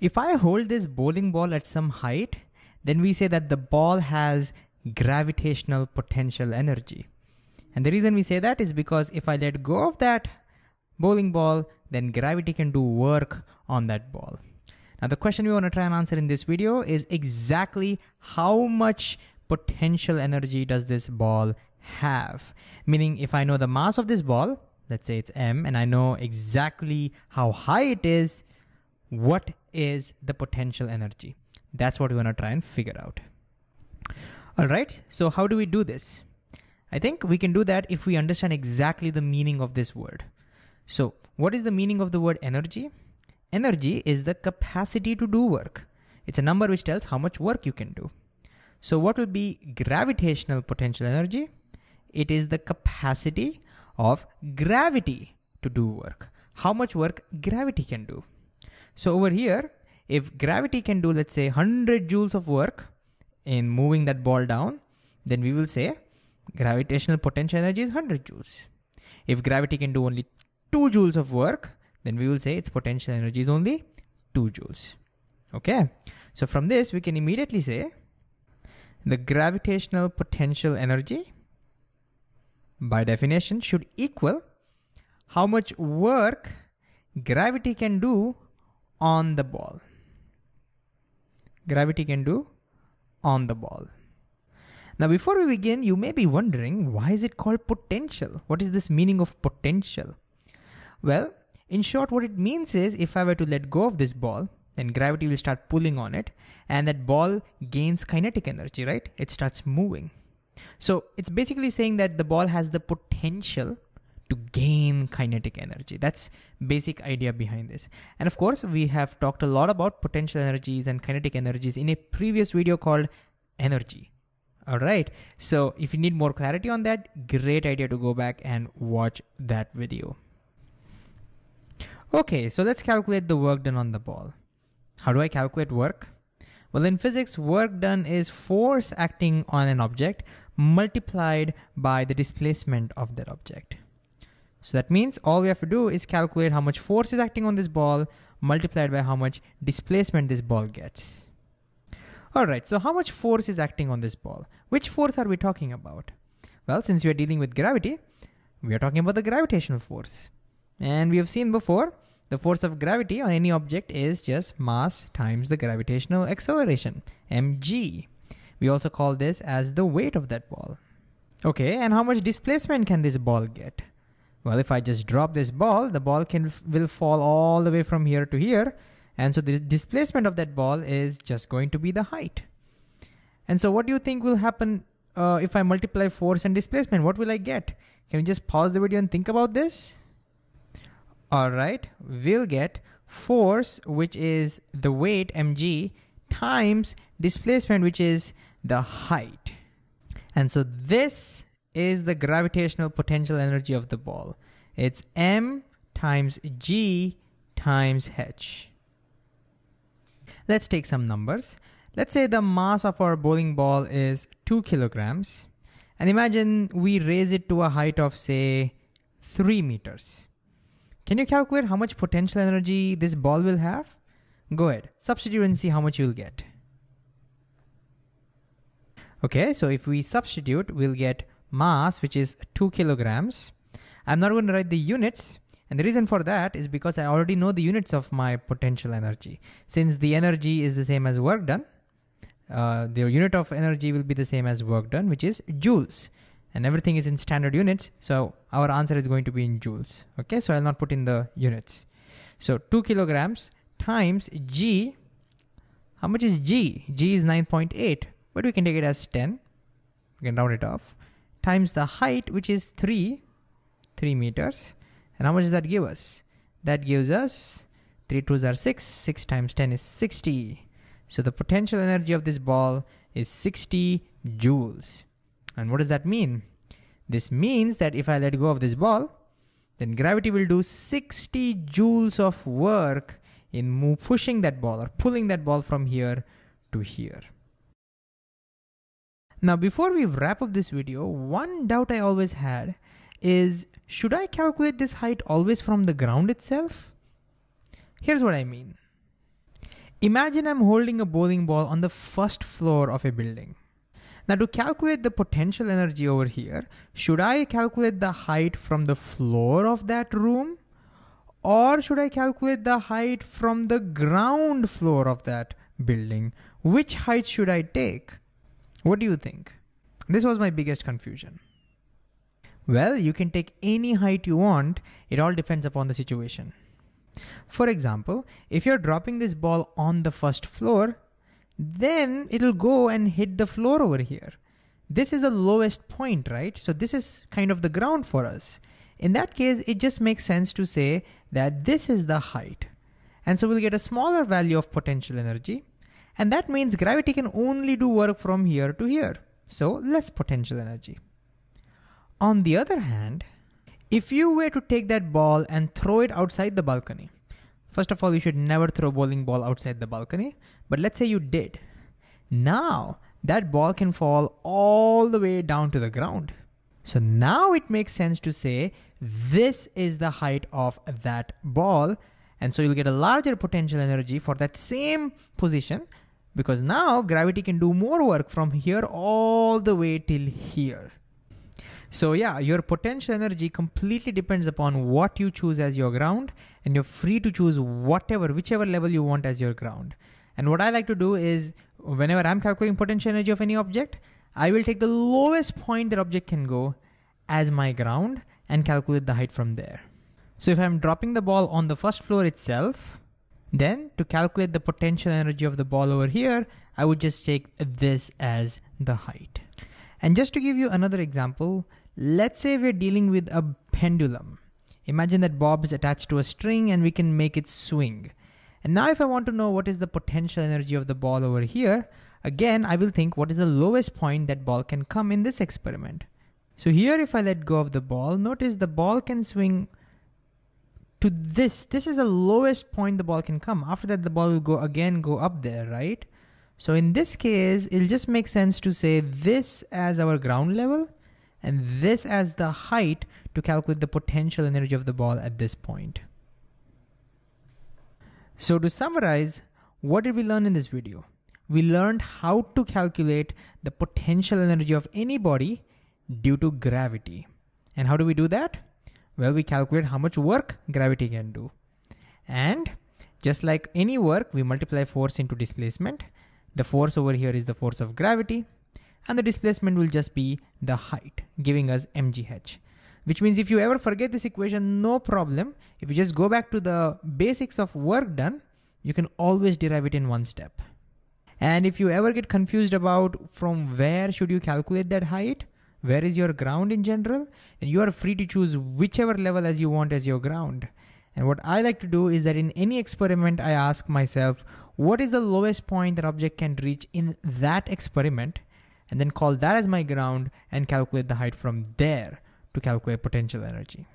If I hold this bowling ball at some height, then we say that the ball has gravitational potential energy. And the reason we say that is because if I let go of that bowling ball, then gravity can do work on that ball. Now the question we want to try and answer in this video is exactly how much potential energy does this ball have? Meaning if I know the mass of this ball, let's say it's m, and I know exactly how high it is, what is the potential energy? That's what we want to try and figure out. All right, so how do we do this? I think we can do that if we understand exactly the meaning of this word. So what is the meaning of the word energy? Energy is the capacity to do work. It's a number which tells how much work you can do. So what will be gravitational potential energy? It is the capacity of gravity to do work. How much work gravity can do. So over here, if gravity can do, let's say 100 joules of work in moving that ball down, then we will say gravitational potential energy is 100 joules. If gravity can do only 2 joules of work, then we will say its potential energy is only 2 joules. Okay, so from this we can immediately say the gravitational potential energy by definition should equal how much work gravity can do on the ball. Gravity can do on the ball. Now before we begin, you may be wondering why is it called potential? What is this meaning of potential? Well, in short, what it means is if I were to let go of this ball, then gravity will start pulling on it and that ball gains kinetic energy, right? It starts moving. So it's basically saying that the ball has the potential to gain kinetic energy. That's basic idea behind this. And of course, we have talked a lot about potential energies and kinetic energies in a previous video called energy. All right. So if you need more clarity on that, great idea to go back and watch that video. Okay, so let's calculate the work done on the ball. How do I calculate work? Well, in physics, work done is force acting on an object multiplied by the displacement of that object. So that means all we have to do is calculate how much force is acting on this ball multiplied by how much displacement this ball gets. All right, so how much force is acting on this ball? Which force are we talking about? Well, since we are dealing with gravity, we are talking about the gravitational force. And we have seen before, the force of gravity on any object is just mass times the gravitational acceleration, mg. We also call this as the weight of that ball. Okay, and how much displacement can this ball get? Well, if I just drop this ball, the ball can will fall all the way from here to here. And so the displacement of that ball is just going to be the height. And so what do you think will happen uh, if I multiply force and displacement? What will I get? Can we just pause the video and think about this? All right, we'll get force, which is the weight mg, times displacement, which is the height. And so this is the gravitational potential energy of the ball. It's m times g times h. Let's take some numbers. Let's say the mass of our bowling ball is two kilograms. And imagine we raise it to a height of say three meters. Can you calculate how much potential energy this ball will have? Go ahead, substitute and see how much you'll get. Okay, so if we substitute, we'll get mass, which is two kilograms. I'm not going to write the units. And the reason for that is because I already know the units of my potential energy. Since the energy is the same as work done, uh, the unit of energy will be the same as work done, which is joules and everything is in standard units. So our answer is going to be in joules. Okay, so I'll not put in the units. So two kilograms times G, how much is G? G is 9.8, but we can take it as 10. We can round it off. Times the height, which is three, three meters. And how much does that give us? That gives us three twos are six, six times 10 is 60. So the potential energy of this ball is 60 joules. And what does that mean? This means that if I let go of this ball, then gravity will do 60 joules of work in pushing that ball or pulling that ball from here to here. Now, before we wrap up this video, one doubt I always had is, should I calculate this height always from the ground itself? Here's what I mean. Imagine I'm holding a bowling ball on the first floor of a building. Now to calculate the potential energy over here, should I calculate the height from the floor of that room? Or should I calculate the height from the ground floor of that building? Which height should I take? What do you think? This was my biggest confusion. Well, you can take any height you want. It all depends upon the situation. For example, if you're dropping this ball on the first floor, then it'll go and hit the floor over here. This is the lowest point, right? So this is kind of the ground for us. In that case, it just makes sense to say that this is the height. And so we'll get a smaller value of potential energy. And that means gravity can only do work from here to here. So less potential energy. On the other hand, if you were to take that ball and throw it outside the balcony, first of all, you should never throw a bowling ball outside the balcony, but let's say you did. Now, that ball can fall all the way down to the ground. So now it makes sense to say this is the height of that ball. And so you'll get a larger potential energy for that same position because now gravity can do more work from here all the way till here. So yeah, your potential energy completely depends upon what you choose as your ground and you're free to choose whatever, whichever level you want as your ground. And what I like to do is whenever I'm calculating potential energy of any object, I will take the lowest point that object can go as my ground and calculate the height from there. So if I'm dropping the ball on the first floor itself, then to calculate the potential energy of the ball over here, I would just take this as the height. And just to give you another example, let's say we're dealing with a pendulum. Imagine that bob is attached to a string and we can make it swing. And now if I want to know what is the potential energy of the ball over here, again, I will think what is the lowest point that ball can come in this experiment. So here, if I let go of the ball, notice the ball can swing to this. This is the lowest point the ball can come. After that, the ball will go again, go up there, right? So in this case, it'll just make sense to say this as our ground level and this as the height to calculate the potential energy of the ball at this point. So to summarize, what did we learn in this video? We learned how to calculate the potential energy of any body due to gravity. And how do we do that? Well, we calculate how much work gravity can do. And just like any work, we multiply force into displacement. The force over here is the force of gravity and the displacement will just be the height, giving us mgh which means if you ever forget this equation, no problem. If you just go back to the basics of work done, you can always derive it in one step. And if you ever get confused about from where should you calculate that height, where is your ground in general, and you are free to choose whichever level as you want as your ground. And what I like to do is that in any experiment, I ask myself, what is the lowest point that object can reach in that experiment? And then call that as my ground and calculate the height from there to calculate potential energy.